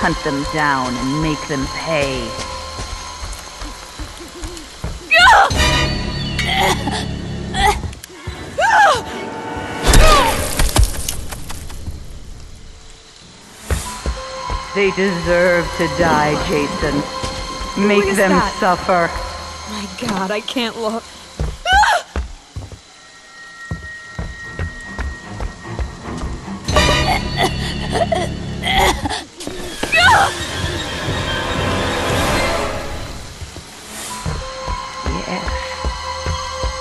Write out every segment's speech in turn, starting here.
Hunt them down and make them pay. They deserve to die, Jason. Make them that? suffer. My god, I can't look.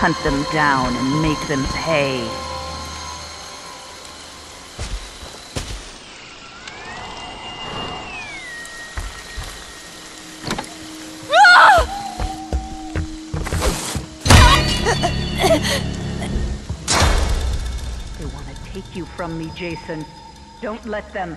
hunt them down and make them pay. They want to take you from me, Jason. Don't let them.